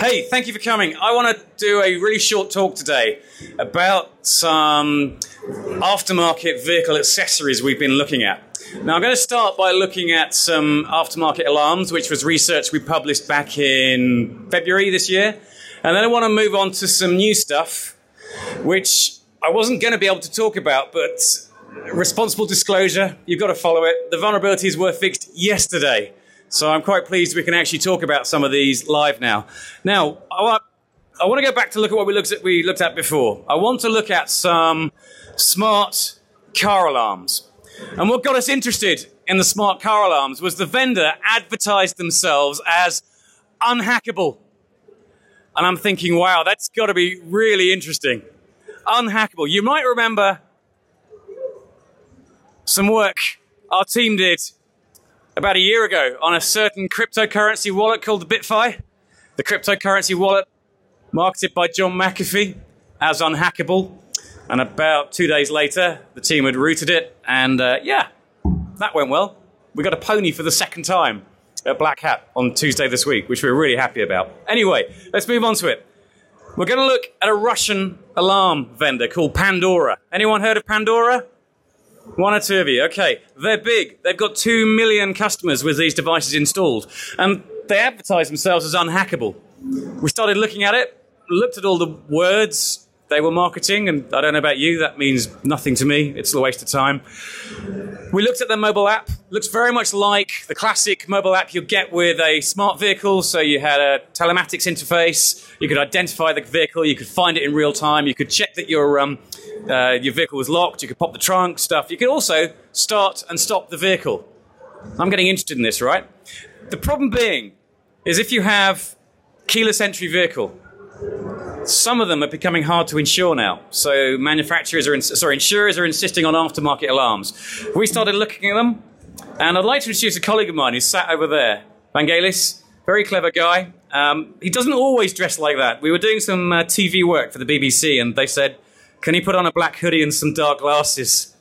Hey, thank you for coming. I want to do a really short talk today about some aftermarket vehicle accessories we've been looking at. Now, I'm going to start by looking at some aftermarket alarms, which was research we published back in February this year. And then I want to move on to some new stuff, which I wasn't going to be able to talk about, but responsible disclosure, you've got to follow it. The vulnerabilities were fixed yesterday. So I'm quite pleased we can actually talk about some of these live now. Now, I want, I want to go back to look at what we looked at, we looked at before. I want to look at some smart car alarms. And what got us interested in the smart car alarms was the vendor advertised themselves as unhackable. And I'm thinking, wow, that's got to be really interesting. Unhackable. You might remember some work our team did about a year ago on a certain cryptocurrency wallet called the BitFi. The cryptocurrency wallet marketed by John McAfee as unhackable. And about two days later, the team had rooted it, and uh, yeah, that went well. We got a Pwnie for the second time at Black Hat on Tuesday this week, which we we're really happy about. Anyway, let's move on to it. We're going to look at a Russian alarm vendor called Pandora. Anyone heard of Pandora? One or two of you. Okay. They're big. They've got two million customers with these devices installed. And they advertise themselves as unhackable. We started looking at it, looked at all the words they were marketing, and I don't know about you, that means nothing to me. It's a waste of time. We looked at their mobile app. Looks very much like the classic mobile app you get with a smart vehicle. So you had a telematics interface. You could identify the vehicle. You could find it in real time. You could check that your um, uh, your vehicle was locked. You could pop the trunk stuff. You could also start and stop the vehicle. I'm getting interested in this, right? The problem being is if you have keyless entry vehicle, some of them are becoming hard to insure now. So manufacturers are, sorry, insurers are insisting on aftermarket alarms. We started looking at them, and I'd like to introduce a colleague of mine who's sat over there, Vangelis, very clever guy. Um, he doesn't always dress like that. We were doing some uh, TV work for the BBC, and they said, "Can he put on a black hoodie and some dark glasses?"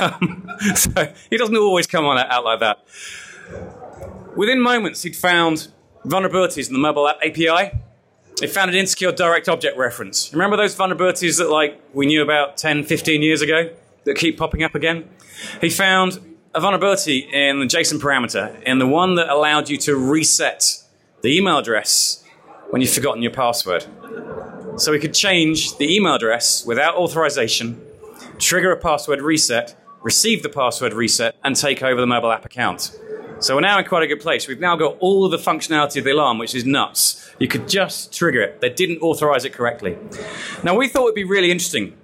um, so he doesn't always come on out like that. Within moments, he'd found vulnerabilities in the mobile app API they found an insecure direct object reference. Remember those vulnerabilities that like we knew about 10, 15 years ago that keep popping up again? He found a vulnerability in the JSON parameter, in the one that allowed you to reset the email address when you've forgotten your password. So we could change the email address without authorization, trigger a password reset, receive the password reset, and take over the mobile app account. So we're now in quite a good place. We've now got all of the functionality of the alarm, which is nuts. You could just trigger it. They didn't authorize it correctly. Now, we thought it'd be really interesting.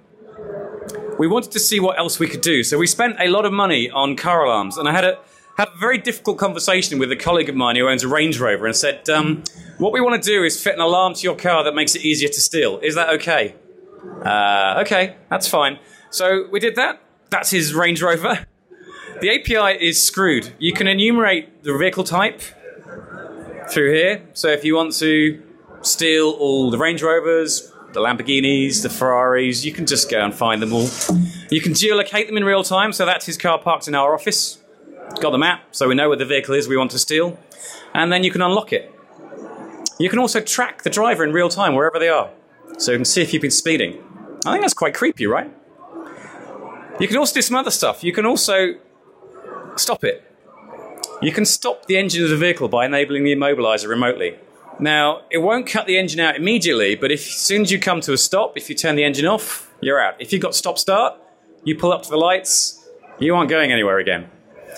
We wanted to see what else we could do. So we spent a lot of money on car alarms. And I had a, had a very difficult conversation with a colleague of mine who owns a Range Rover and said, um, What we want to do is fit an alarm to your car that makes it easier to steal. Is that okay? Uh, okay, that's fine. So we did that. That's his Range Rover. The API is screwed. You can enumerate the vehicle type, through here. So if you want to steal all the Range Rovers, the Lamborghinis, the Ferraris, you can just go and find them all. You can geolocate them in real time, so that's his car parked in our office. Got the map, so we know where the vehicle is we want to steal. And then you can unlock it. You can also track the driver in real time wherever they are. So you can see if you've been speeding. I think that's quite creepy, right? You can also do some other stuff. You can also stop it. You can stop the engine of the vehicle by enabling the immobilizer remotely. Now, it won't cut the engine out immediately, but if as soon as you come to a stop, if you turn the engine off, you're out. If you've got stop start, you pull up to the lights, you aren't going anywhere again.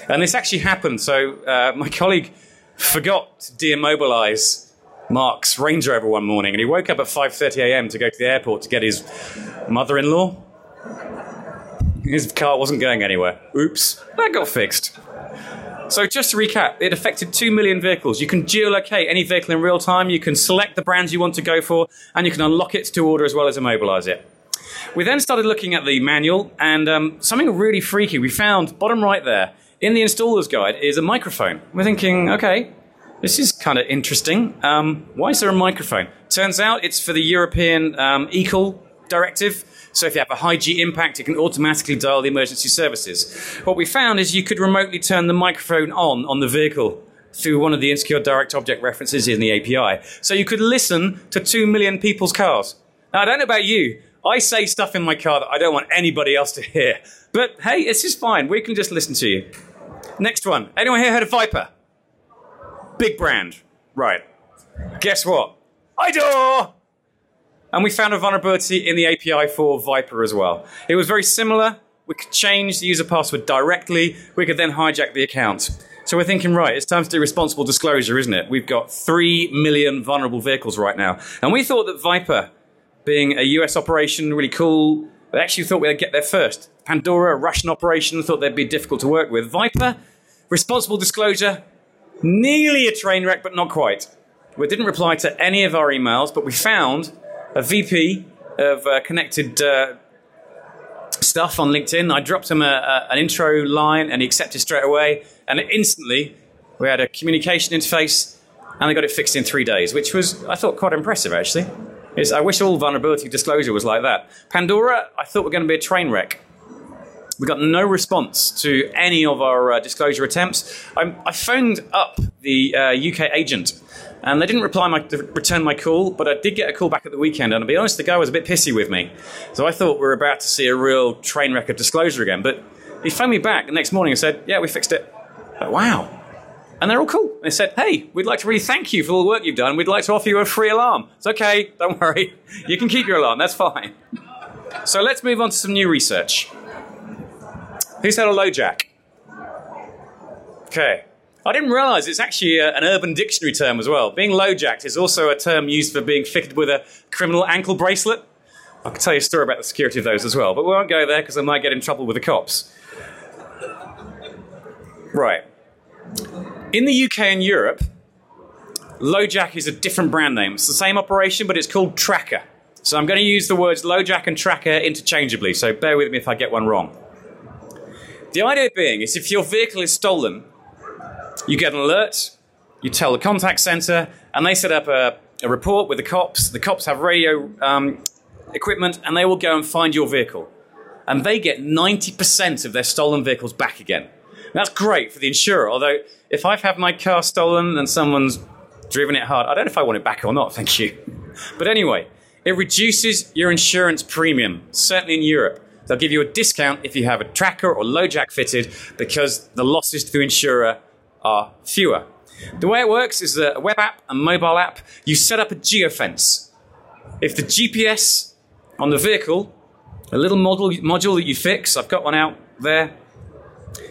And this actually happened. So uh, my colleague forgot to de-immobilize Mark's Range Rover one morning, and he woke up at 5:30 a.m. to go to the airport to get his mother-in-law. His car wasn't going anywhere. Oops, that got fixed. So just to recap, it affected 2 million vehicles. You can geolocate any vehicle in real time, you can select the brands you want to go for, and you can unlock it to order as well as immobilize it. We then started looking at the manual, and um, something really freaky we found bottom right there in the installer's guide is a microphone. We're thinking, okay, this is kind of interesting. Um, why is there a microphone? Turns out it's for the European um, eCall directive. So if you have a high G impact, it can automatically dial the emergency services. What we found is you could remotely turn the microphone on on the vehicle through one of the insecure direct object references in the API. So you could listen to 2 million people's cars. Now, I don't know about you. I say stuff in my car that I don't want anybody else to hear. But hey, this is fine. We can just listen to you. Next one. Anyone here heard of Viper? Big brand. Right. Guess what? IDOR! And we found a vulnerability in the API for Viper as well. It was very similar. We could change the user password directly. We could then hijack the account. So we're thinking, right, it's time to do responsible disclosure, isn't it? We've got 3 million vulnerable vehicles right now. And we thought that Viper, being a US operation, really cool, we actually thought we'd get there first. Pandora, Russian operation, thought they'd be difficult to work with. Viper, responsible disclosure, nearly a train wreck, but not quite. We didn't reply to any of our emails, but we found a VP of uh, connected uh, stuff on LinkedIn. I dropped him a, a, an intro line and he accepted straight away. And instantly, we had a communication interface and I got it fixed in three days, which was, I thought, quite impressive actually. It's, I wish all vulnerability disclosure was like that. Pandora, I thought we were going to be a train wreck. We got no response to any of our uh, disclosure attempts. I, I, phoned up the uh, UK agent and they didn't reply my, return my call, but I did get a call back at the weekend. And to be honest, the guy was a bit pissy with me. So I thought we were about to see a real train wreck of disclosure again. But he phoned me back the next morning and said, Yeah, we fixed it. Like, wow. And they're all cool. They said, Hey, we'd like to really thank you for all the work you've done. We'd like to offer you a free alarm. It's okay, don't worry. You can keep your alarm, that's fine. So let's move on to some new research. Who's had a LoJack? Okay. I didn't realize it's actually a, an urban dictionary term as well. Being LoJacked is also a term used for being fitted with a criminal ankle bracelet. I could tell you a story about the security of those as well, but we won't go there because I might get in trouble with the cops. Right. In the UK and Europe, LoJack is a different brand name. It's the same operation, but it's called Tracker. So I'm going to use the words LoJack and Tracker interchangeably, so bear with me if I get one wrong. The idea being is if your vehicle is stolen, you get an alert, you tell the contact center, and they set up a, a report with the cops. The cops have radio um, equipment, and they will go and find your vehicle. And they get 90% of their stolen vehicles back again. That's great for the insurer, although if I've had my car stolen and someone's driven it hard, I don't know if I want it back or not, thank you. But anyway, it reduces your insurance premium, certainly in Europe. They'll give you a discount if you have a tracker or LoJack fitted because the losses to the insurer are fewer. The way it works is that a web app, a mobile app. You set up a geofence. If the GPS on the vehicle, a little model, module that you fix, I've got one out there.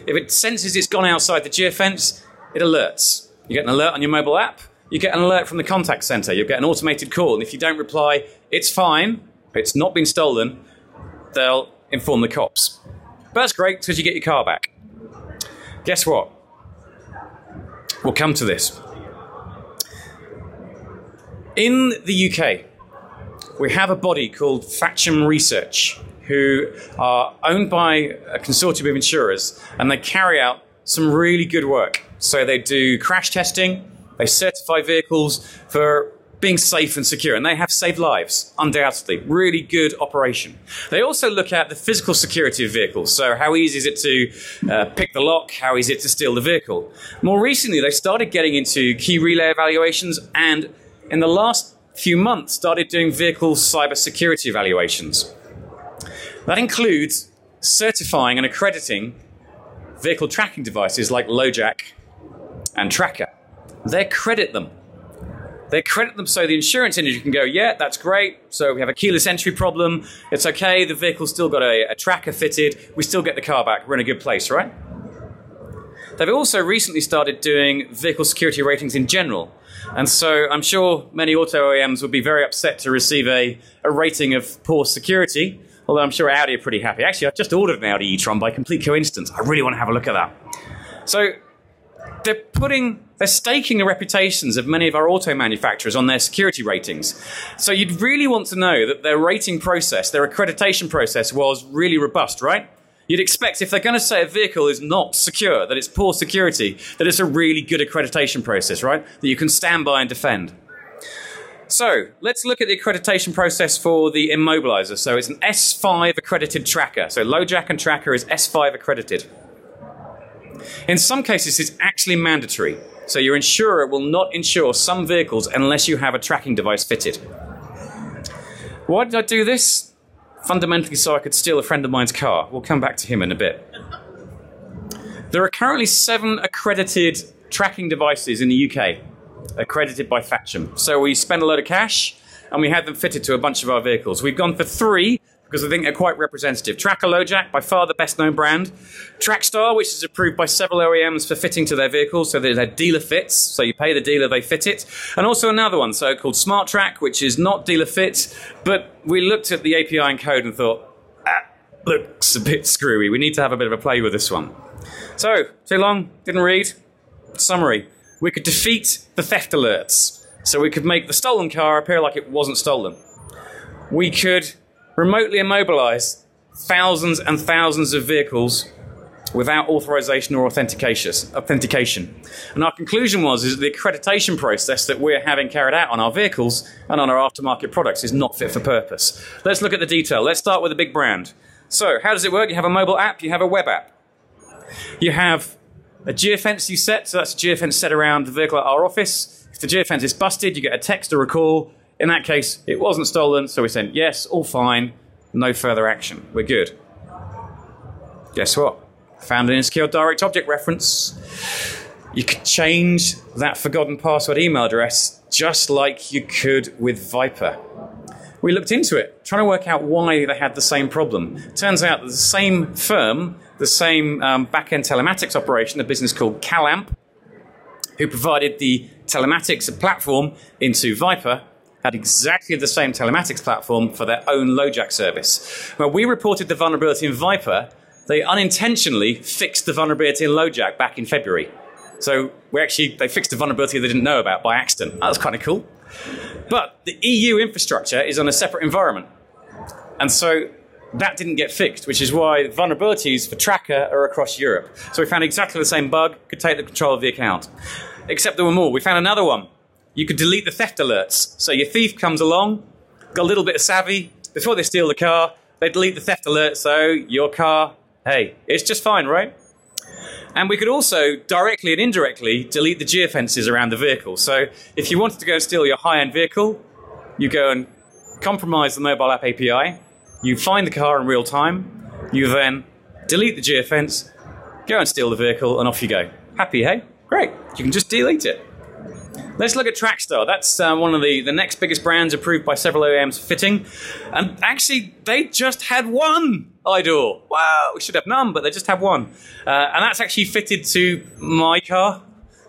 If it senses it's gone outside the geofence, it alerts. You get an alert on your mobile app. You get an alert from the contact center. You get an automated call. And if you don't reply, it's fine. It's not been stolen. They'll inform the cops. But that's great because you get your car back. Guess what? We'll come to this. In the UK, we have a body called Thatcham Research, who are owned by a consortium of insurers, and they carry out some really good work. So they do crash testing, they certify vehicles for being safe and secure, and they have saved lives, undoubtedly. Really good operation. They also look at the physical security of vehicles. So, how easy is it to uh, pick the lock? How easy is it to steal the vehicle? More recently, they started getting into key relay evaluations, and in the last few months, started doing vehicle cyber security evaluations. That includes certifying and accrediting vehicle tracking devices like LoJack and Tracker. They credit them they credit them so the insurance industry can go, yeah, that's great. So we have a keyless entry problem. It's okay. The vehicle's still got a, a tracker fitted. We still get the car back. We're in a good place, right? They've also recently started doing vehicle security ratings in general. And so I'm sure many auto OEMs would be very upset to receive a, a rating of poor security, although I'm sure Audi are pretty happy. Actually, I've just ordered an Audi e-tron by complete coincidence. I really want to have a look at that. So they're putting they're staking the reputations of many of our auto manufacturers on their security ratings. So you'd really want to know that their rating process, their accreditation process was really robust, right? You'd expect if they're going to say a vehicle is not secure, that it's poor security, that it's a really good accreditation process, right? That you can stand by and defend. So let's look at the accreditation process for the immobilizer. So it's an S5 accredited tracker. So LoJack and Tracker is S5 accredited. In some cases, it's actually mandatory. So your insurer will not insure some vehicles unless you have a tracking device fitted. Why did I do this? Fundamentally, so I could steal a friend of mine's car. We'll come back to him in a bit. There are currently seven accredited tracking devices in the UK, accredited by Thatcham. So we spend a load of cash and we had them fitted to a bunch of our vehicles. We've gone for three because I think they're quite representative. Tracker LoJack, by far the best known brand. Trackstar, which is approved by several OEMs for fitting to their vehicles, so they're dealer fits, so you pay the dealer, they fit it. And also another one, so called Smart Track, which is not dealer fit, but we looked at the API and code and thought, ah, looks a bit screwy. We need to have a bit of a play with this one. So, too long, didn't read. Summary. We could defeat the theft alerts. So we could make the stolen car appear like it wasn't stolen. We could remotely immobilize thousands and thousands of vehicles without authorization or authentication. And our conclusion was is that the accreditation process that we're having carried out on our vehicles and on our aftermarket products is not fit for purpose. Let's look at the detail. Let's start with a big brand. So, how does it work? You have a mobile app, you have a web app. You have a geofence you set, so that's a geofence set around the vehicle at our office. If the geofence is busted, you get a text or a call in that case, it wasn't stolen, so we said, yes, all fine, no further action. We're good. Guess what? Found an insecure direct object reference. You could change that forgotten password email address just like you could with Viper. We looked into it, trying to work out why they had the same problem. Turns out that the same firm, the same um, back end telematics operation, a business called CalAmp, who provided the telematics platform into Viper, had exactly the same telematics platform for their own LoJack service. When we reported the vulnerability in Viper, they unintentionally fixed the vulnerability in LoJack back in February. So we actually they fixed a vulnerability they didn't know about by accident. That was kind of cool. But the EU infrastructure is on a separate environment. And so that didn't get fixed, which is why vulnerabilities for Tracker are across Europe. So we found exactly the same bug, could take the control of the account. Except there were more. We found another one you could delete the theft alerts. So your thief comes along, got a little bit of savvy. Before they steal the car, they delete the theft alert. So your car, hey, it's just fine, right? And we could also directly and indirectly delete the geofences around the vehicle. So if you wanted to go and steal your high end vehicle, you go and compromise the mobile app API, you find the car in real time, you then delete the geofence, go and steal the vehicle, and off you go. Happy, hey? Great. You can just delete it. Let's look at Trackstar. That's uh, one of the, the next biggest brands approved by several OEMs fitting. And actually, they just had one IDOR. Wow, we should have none, but they just have one. Uh, and that's actually fitted to my car.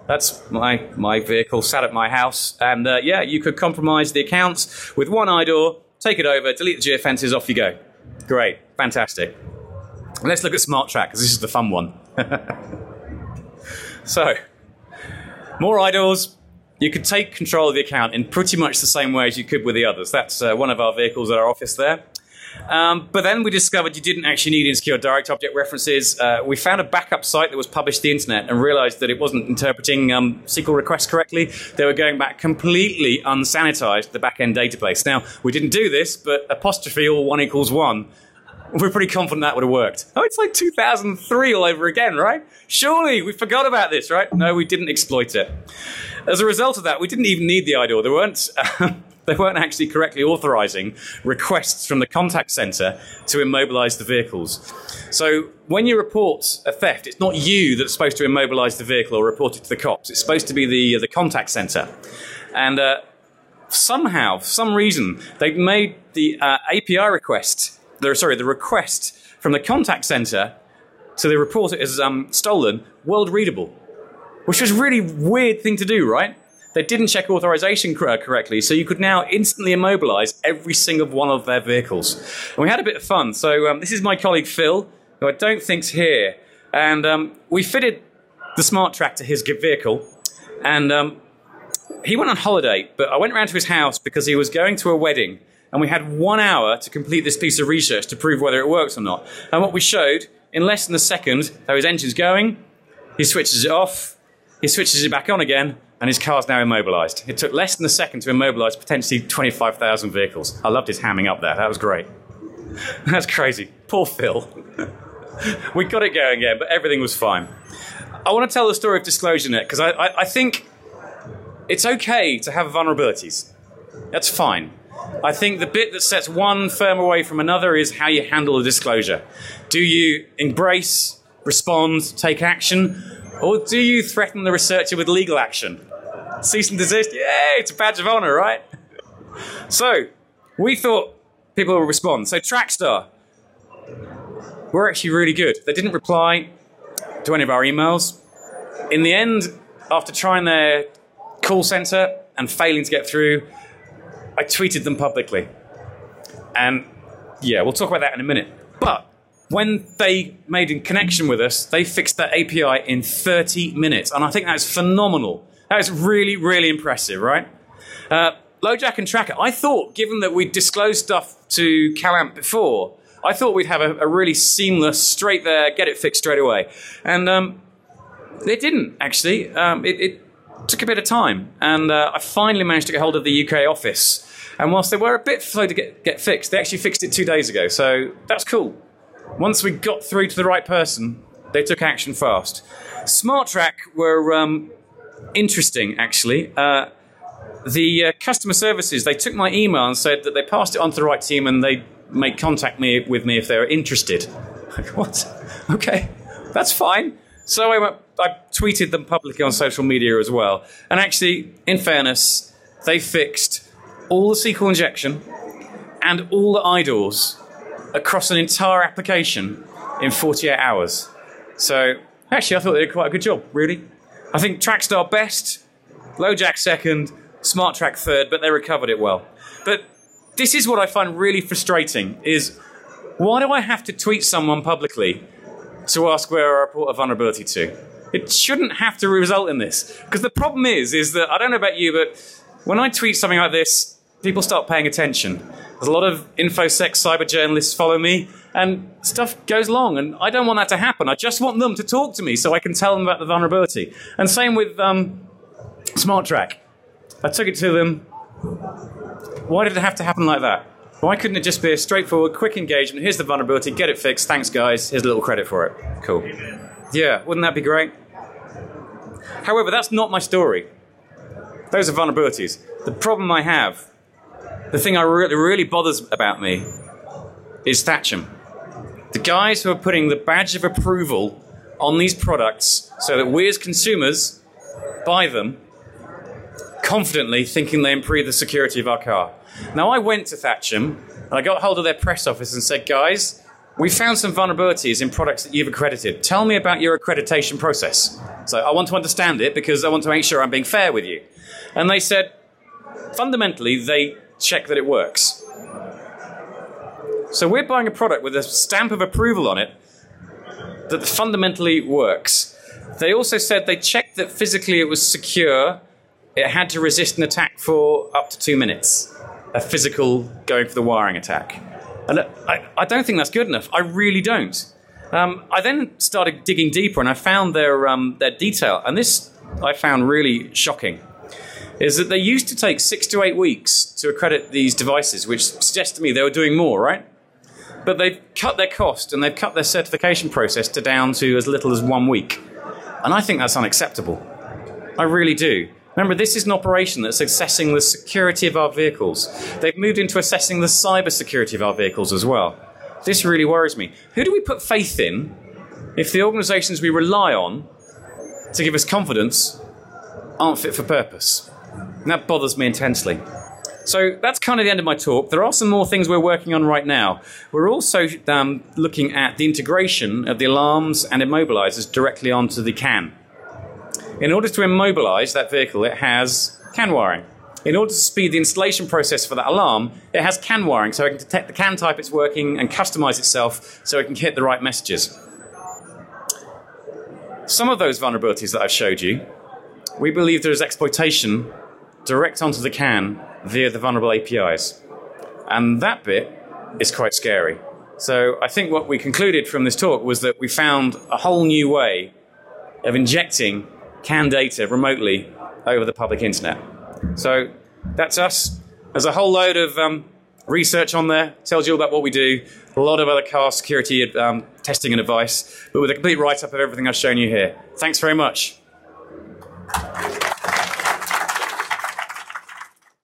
That's my, my vehicle sat at my house. And uh, yeah, you could compromise the accounts with one IDOR, take it over, delete the geofences, off you go. Great, fantastic. Let's look at Smart Track, because this is the fun one. so, more IDORs, you could take control of the account in pretty much the same way as you could with the others. That's uh, one of our vehicles at our office there. Um, but then we discovered you didn't actually need insecure direct object references. Uh, we found a backup site that was published the internet and realized that it wasn't interpreting um, SQL requests correctly. They were going back completely unsanitized to the backend database. Now, we didn't do this, but apostrophe all one equals one we're pretty confident that would have worked. Oh, it's like 2003 all over again, right? Surely we forgot about this, right? No, we didn't exploit it. As a result of that, we didn't even need the IDOR. They weren't, they weren't actually correctly authorizing requests from the contact center to immobilize the vehicles. So when you report a theft, it's not you that's supposed to immobilize the vehicle or report it to the cops. It's supposed to be the, the contact center. And uh, somehow, for some reason, they've made the uh, API request, the, sorry, the request from the contact center to the report it as um, stolen world readable which was a really weird thing to do, right? They didn't check authorization uh, correctly, so you could now instantly immobilize every single one of their vehicles. And we had a bit of fun. So um, this is my colleague Phil, who I don't think's here, and um, we fitted the smart track to his vehicle, and um, he went on holiday. But I went around to his house because he was going to a wedding, and we had one hour to complete this piece of research to prove whether it works or not. And what we showed in less than a second, how his engine's going, he switches it off, he switches it back on again, and his car's now immobilized. It took less than a second to immobilize potentially 25,000 vehicles. I loved his hamming up there. That was great. That's crazy. Poor Phil. we got it going again, but everything was fine. I want to tell the story of DisclosureNet because I, I, I think it's okay to have vulnerabilities. That's fine. I think the bit that sets one firm away from another is how you handle a disclosure. Do you embrace, respond, take action, or do you threaten the researcher with legal action? Cease and desist? Yay, it's a badge of honor, right? So, we thought people would respond. So, Trackstar were actually really good. They didn't reply to any of our emails. In the end, after trying their call center and failing to get through, I tweeted them publicly. And yeah, we'll talk about that in a minute. But when they made a connection with us, they fixed that API in 30 minutes. And I think that's phenomenal. That is really, really impressive, right? Uh, LoJack and Tracker, I thought, given that we disclosed stuff to CalAmp before, I thought we'd have a, a, really seamless, straight there, get it fixed straight away. And um, they didn't, actually. Um, it, it, took a bit of time. And uh, I finally managed to get hold of the UK office. And whilst they were a bit slow to get, get fixed, they actually fixed it two days ago. So that's cool. Once we got through to the right person, they took action fast. SmartTrack were um, interesting, actually. Uh, the uh, customer services, they took my email and said that they passed it on to the right team and they make contact me with me if they were interested. Like, what? Okay, that's fine. So I, went, I tweeted them publicly on social media as well. And actually, in fairness, they fixed all the SQL injection and all the IDORs across an entire application in 48 hours. So actually, I thought they did quite a good job, really. I think Trackstar best, LoJack second, SmartTrack third, but they recovered it well. But this is what I find really frustrating is why do I have to tweet someone publicly to ask where I report a vulnerability to? It shouldn't have to result in this. Because the problem is, is that I don't know about you, but when I tweet something like this, people start paying attention. There's a lot of infosec cyber journalists follow me, and stuff goes long, and I don't want that to happen. I just want them to talk to me so I can tell them about the vulnerability. And same with um, SmartTrack. I took it to them. Why did it have to happen like that? Why couldn't it just be a straightforward, quick engagement? Here's the vulnerability, get it fixed. Thanks, guys. Here's a little credit for it. Cool. Yeah, wouldn't that be great? However, that's not my story. Those are vulnerabilities. The problem I have, the thing that really, really bothers about me, is Thatcham. The guys who are putting the badge of approval on these products so that we as consumers buy them confidently thinking they improve the security of our car. Now, I went to Thatcham and I got hold of their press office and said, guys, we found some vulnerabilities in products that you've accredited. Tell me about your accreditation process. So I want to understand it because I want to make sure I'm being fair with you. And they said, fundamentally, they check that it works. So we're buying a product with a stamp of approval on it that fundamentally works. They also said they checked that physically it was secure it had to resist an attack for up to two minutes, a physical going for the wiring attack. And I, I don't think that's good enough. I really don't. Um, I then started digging deeper and I found their, um, their detail. And this I found really shocking is that they used to take six to eight weeks to accredit these devices, which suggests to me they were doing more, right? But they've cut their cost and they've cut their certification process to down to as little as one week. And I think that's unacceptable. I really do. Remember, this is an operation that's assessing the security of our vehicles. They've moved into assessing the cyber security of our vehicles as well. This really worries me. Who do we put faith in if the organizations we rely on to give us confidence aren't fit for purpose? That bothers me intensely. So that's kind of the end of my talk. There are some more things we're working on right now. We're also um, looking at the integration of the alarms and immobilizers directly onto the CAN. In order to immobilize that vehicle, it has CAN wiring. In order to speed the installation process for that alarm, it has CAN wiring so it can detect the CAN type it's working and customize itself so it can hit the right messages. Some of those vulnerabilities that I've showed you, we believe there is exploitation direct onto the CAN via the vulnerable APIs. And that bit is quite scary. So I think what we concluded from this talk was that we found a whole new way of injecting CAN data remotely over the public internet. So that's us. There's a whole load of um, research on there, tells you all about what we do, a lot of other car security um, testing and advice, but with a complete write up of everything I've shown you here. Thanks very much.